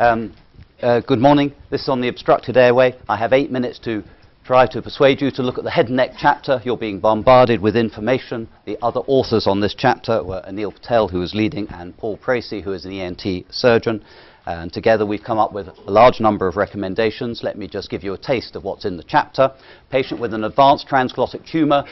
Um, uh, good morning. This is on the obstructed airway. I have eight minutes to try to persuade you to look at the head and neck chapter. You're being bombarded with information. The other authors on this chapter were Anil Patel, who is leading, and Paul Pracy, who is an ENT surgeon. And together we've come up with a large number of recommendations. Let me just give you a taste of what's in the chapter. Patient with an advanced transglottic tumour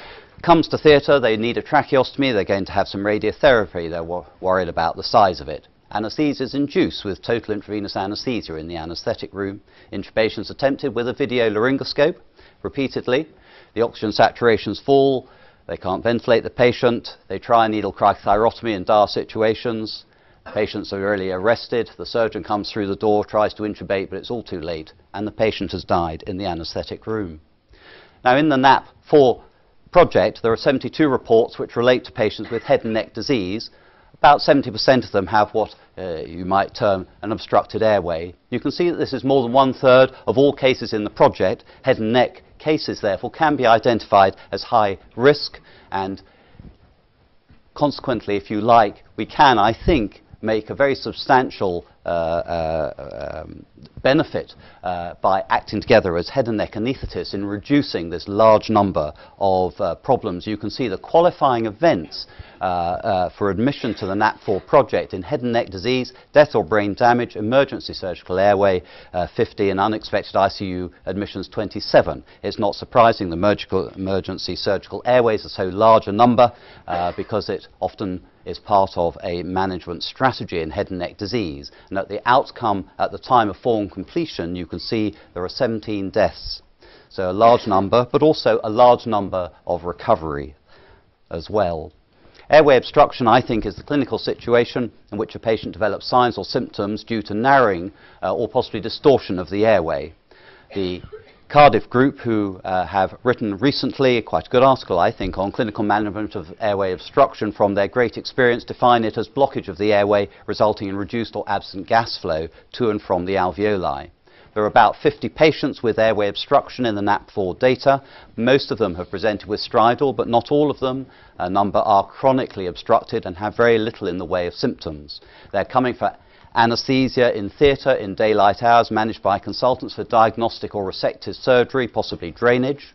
comes to theatre, they need a tracheostomy, they're going to have some radiotherapy, they're wor worried about the size of it. Anaesthesia is induced with total intravenous anaesthesia in the anaesthetic room. Intubation is attempted with a video laryngoscope repeatedly. The oxygen saturations fall, they can't ventilate the patient, they try a needle cricothyrotomy in dire situations. Patients are really arrested, the surgeon comes through the door, tries to intubate, but it's all too late, and the patient has died in the anaesthetic room. Now in the NAP 4 project, there are 72 reports which relate to patients with head and neck disease. About 70% of them have what uh, you might term an obstructed airway. You can see that this is more than one third of all cases in the project. Head and neck cases, therefore, can be identified as high risk and consequently, if you like, we can, I think, make a very substantial uh, uh, um, benefit uh, by acting together as head and neck anaesthetists in reducing this large number of uh, problems. You can see the qualifying events for admission to the NAP4 project in head and neck disease, death or brain damage, emergency surgical airway 50 and unexpected ICU admissions 27. It's not surprising the emergency surgical airways are so large a number because it often is part of a management strategy in head and neck disease. And at the outcome at the time of form completion, you can see there are 17 deaths. So a large number, but also a large number of recovery as well. Airway obstruction, I think, is the clinical situation in which a patient develops signs or symptoms due to narrowing uh, or possibly distortion of the airway. The Cardiff Group, who uh, have written recently quite a good article, I think, on clinical management of airway obstruction from their great experience, define it as blockage of the airway resulting in reduced or absent gas flow to and from the alveoli. There are about 50 patients with airway obstruction in the NAP4 data. Most of them have presented with stridor, but not all of them. A number are chronically obstructed and have very little in the way of symptoms. They're coming for Anesthesia in theatre in daylight hours managed by consultants for diagnostic or resective surgery, possibly drainage.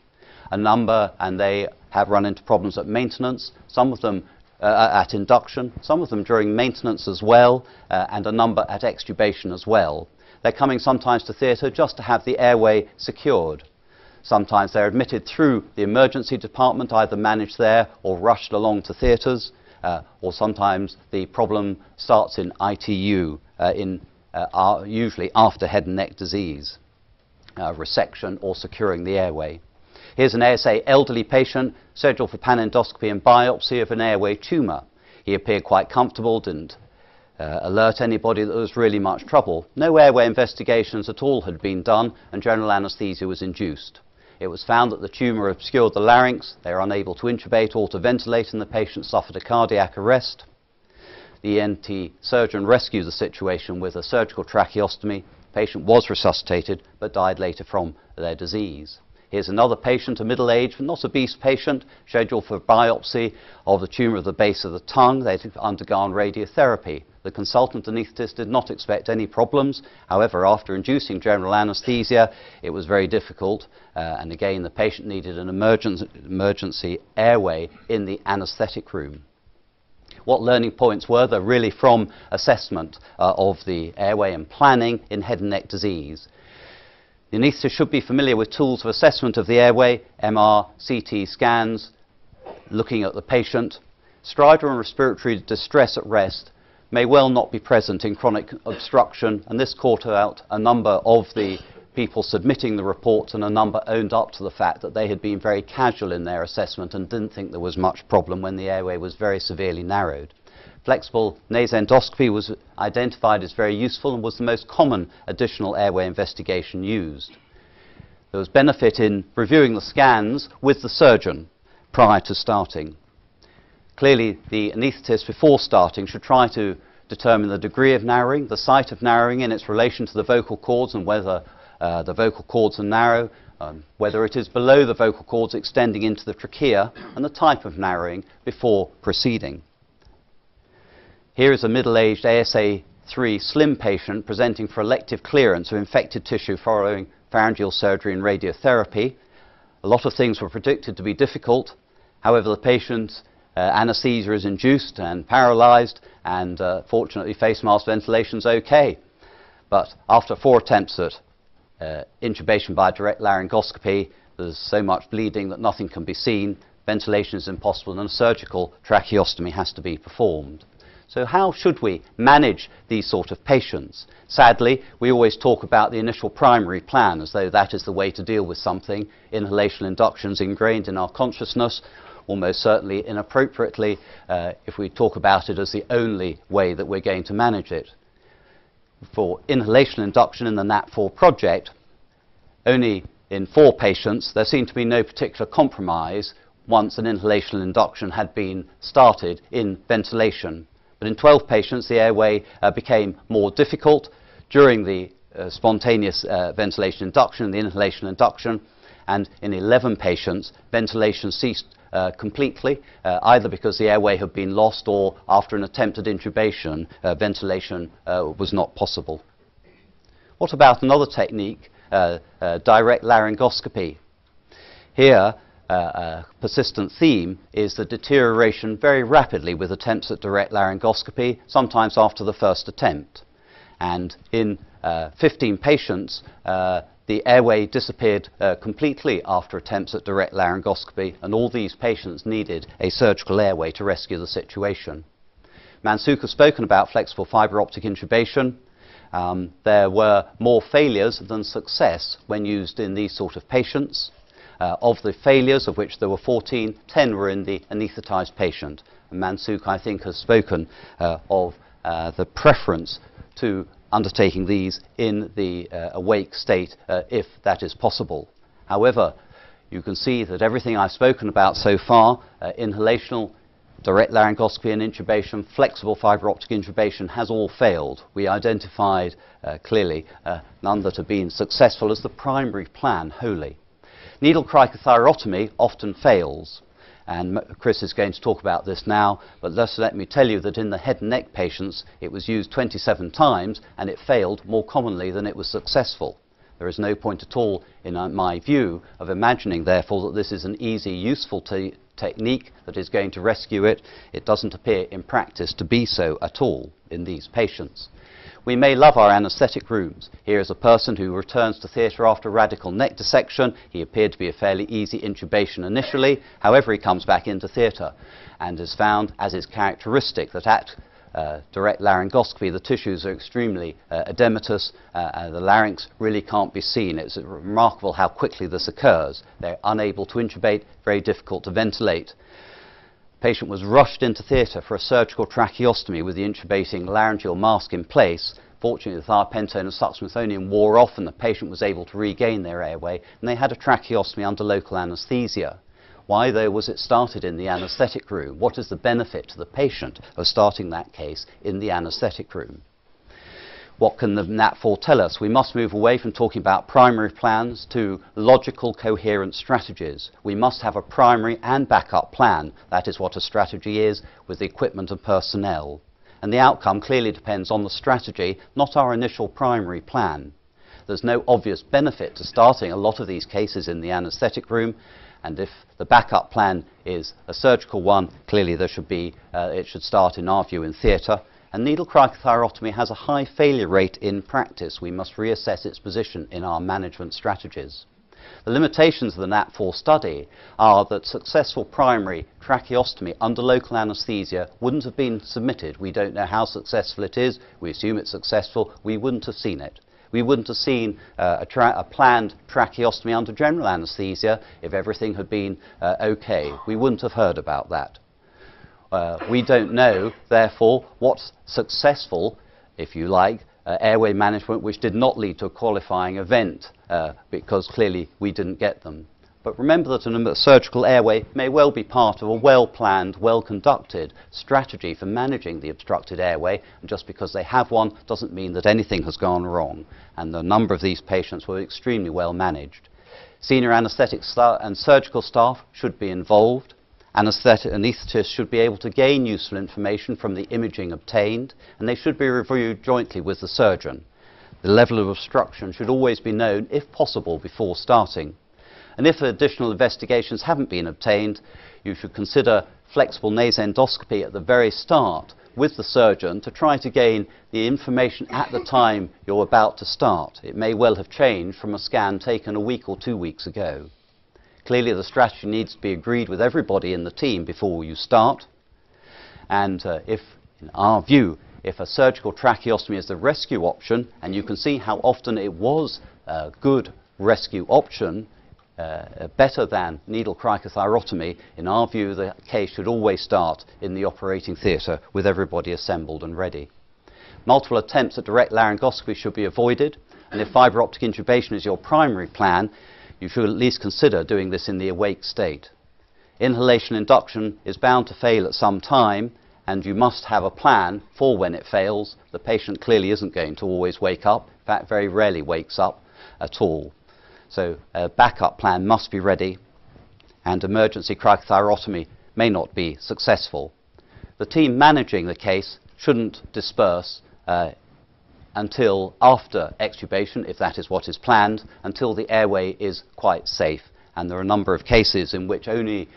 A number, and they have run into problems at maintenance, some of them uh, at induction, some of them during maintenance as well, uh, and a number at extubation as well. They're coming sometimes to theatre just to have the airway secured. Sometimes they're admitted through the emergency department, either managed there or rushed along to theatres, uh, or sometimes the problem starts in ITU, uh, in, uh, usually after head and neck disease, uh, resection or securing the airway. Here's an ASA elderly patient scheduled for panendoscopy and biopsy of an airway tumour. He appeared quite comfortable, didn't uh, alert anybody that there was really much trouble. No airway investigations at all had been done and general anaesthesia was induced. It was found that the tumour obscured the larynx, they were unable to intubate or to ventilate and the patient suffered a cardiac arrest. The ENT surgeon rescued the situation with a surgical tracheostomy. The patient was resuscitated but died later from their disease. Here's another patient, a middle-aged, not obese patient, scheduled for biopsy of the tumour of the base of the tongue. They'd undergone radiotherapy. The consultant anaesthetist did not expect any problems. However, after inducing general anaesthesia, it was very difficult. Uh, and again, the patient needed an emergency, emergency airway in the anaesthetic room. What learning points were there really from assessment uh, of the airway and planning in head and neck disease? The anaesthetist should be familiar with tools of assessment of the airway, MR, CT scans, looking at the patient. Stridor and respiratory distress at rest may well not be present in chronic obstruction, and this caught out a number of the people submitting the reports, and a number owned up to the fact that they had been very casual in their assessment and didn't think there was much problem when the airway was very severely narrowed. Flexible nasendoscopy was identified as very useful and was the most common additional airway investigation used. There was benefit in reviewing the scans with the surgeon prior to starting. Clearly, the anaesthetist before starting should try to determine the degree of narrowing, the site of narrowing in its relation to the vocal cords and whether uh, the vocal cords are narrow, um, whether it is below the vocal cords extending into the trachea, and the type of narrowing before proceeding. Here is a middle-aged ASA 3 slim patient presenting for elective clearance of infected tissue following pharyngeal surgery and radiotherapy. A lot of things were predicted to be difficult. However, the patient's uh, anesthesia is induced and paralyzed, and uh, fortunately, face mask ventilation is okay. But after four attempts at uh, intubation by direct laryngoscopy, there's so much bleeding that nothing can be seen, ventilation is impossible, and a surgical tracheostomy has to be performed. So how should we manage these sort of patients? Sadly, we always talk about the initial primary plan as though that is the way to deal with something. Inhalation induction is ingrained in our consciousness, almost certainly inappropriately uh, if we talk about it as the only way that we're going to manage it. For inhalation induction in the NAP4 project, only in four patients there seemed to be no particular compromise once an inhalation induction had been started in ventilation. But in 12 patients, the airway uh, became more difficult during the uh, spontaneous uh, ventilation induction and the inhalation induction. And in 11 patients, ventilation ceased uh, completely, uh, either because the airway had been lost or after an attempted intubation, uh, ventilation was not possible. What about another technique, direct laryngoscopy? Here, uh, uh, persistent theme is the deterioration very rapidly with attempts at direct laryngoscopy, sometimes after the first attempt. And in uh, 15 patients, uh, the airway disappeared uh, completely after attempts at direct laryngoscopy, and all these patients needed a surgical airway to rescue the situation. Mansukh has spoken about flexible fibre optic intubation. Um, there were more failures than success when used in these sort of patients. Uh, of the failures, of which there were 14, 10 were in the anaesthetized patient. And Mansukh, I think, has spoken uh, of uh, the preference to undertaking these in the uh, awake state uh, if that is possible. However, you can see that everything I've spoken about so far, uh, inhalational, direct laryngoscopy and intubation, flexible fiber optic intubation has all failed. We identified clearly none that have been successful as the primary plan wholly. Needle cricothyrotomy often fails. And Chris is going to talk about this now, but just let me tell you that in the head and neck patients, it was used 27 times and it failed more commonly than it was successful. There is no point at all, in uh, my view, of imagining, therefore, that this is an easy, useful technique that is going to rescue it. It doesn't appear in practice to be so at all in these patients. We may love our anaesthetic rooms. Here is a person who returns to theatre after radical neck dissection. He appeared to be a fairly easy intubation initially. However, he comes back into theatre and is found, as is characteristic, that at uh, direct laryngoscopy, the tissues are extremely uh, edematous, uh, the larynx really can't be seen. It's remarkable how quickly this occurs. They're unable to intubate, very difficult to ventilate. Patient was rushed into theatre for a surgical tracheostomy with the intubating laryngeal mask in place. Fortunately, the thiopentone and succinylcholine wore off and the patient was able to regain their airway and they had a tracheostomy under local anaesthesia. Why, though, was it started in the anaesthetic room? What is the benefit to the patient of starting that case in the anaesthetic room? What can the NAP4 tell us? We must move away from talking about primary plans to logical, coherent strategies. We must have a primary and backup plan. That is what a strategy is with the equipment and personnel. And the outcome clearly depends on the strategy, not our initial primary plan. There's no obvious benefit to starting a lot of these cases in the anaesthetic room, and if the backup plan is a surgical one, clearly there should be, uh, it should start in our view in theatre. And needle cricothyrotomy has a high failure rate in practice. We must reassess its position in our management strategies. The limitations of the NAP4 study are that successful primary tracheostomy under local anaesthesia wouldn't have been submitted. We don't know how successful it is. We assume it's successful. We wouldn't have seen it. We wouldn't have seen uh, a, a, planned tracheostomy under general anaesthesia if everything had been uh, okay. We wouldn't have heard about that. Uh, we don't know, therefore, what's successful, if you like, uh, airway management which did not lead to a qualifying event uh, because clearly we didn't get them. But remember that a surgical airway may well be part of a well-planned, well-conducted strategy for managing the obstructed airway. And just because they have one doesn't mean that anything has gone wrong. And the number of these patients were extremely well managed. Senior anaesthetic and surgical staff should be involved Anesthetic anaesthetists should be able to gain useful information from the imaging obtained, and they should be reviewed jointly with the surgeon. The level of obstruction should always be known, if possible, before starting. And if additional investigations haven't been obtained, you should consider flexible nasendoscopy at the very start with the surgeon to try to gain the information at the time you're about to start. It may well have changed from a scan taken a week or two weeks ago. Clearly the strategy needs to be agreed with everybody in the team before you start. And uh, if, in our view, if a surgical tracheostomy is the rescue option, and you can see how often it was a good rescue option, uh, better than needle cricothyrotomy, in our view the case should always start in the operating theatre with everybody assembled and ready. Multiple attempts at direct laryngoscopy should be avoided and if fibre optic intubation is your primary plan you should at least consider doing this in the awake state. Inhalation induction is bound to fail at some time and you must have a plan for when it fails. The patient clearly isn't going to always wake up, in fact very rarely wakes up at all. So a backup plan must be ready and emergency cricothyrotomy may not be successful. The team managing the case shouldn't disperse uh, until after extubation, if that is what is planned, until the airway is quite safe. And there are a number of cases in which only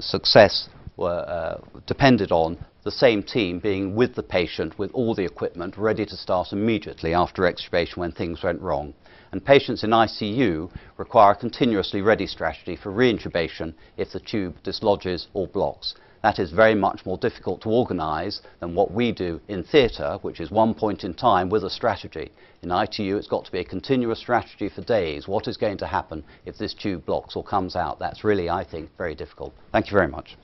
success were, uh, depended on the same team being with the patient with all the equipment ready to start immediately after extubation when things went wrong and patients in ICU require a continuously ready strategy for reintubation if the tube dislodges or blocks. That is very much more difficult to organise than what we do in theatre, which is one point in time with a strategy. In ITU, it's got to be a continuous strategy for days. What is going to happen if this tube blocks or comes out? That's really, I think, very difficult. Thank you very much.